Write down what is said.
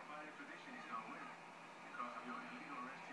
Your final position is not winning because of your illegal arrest.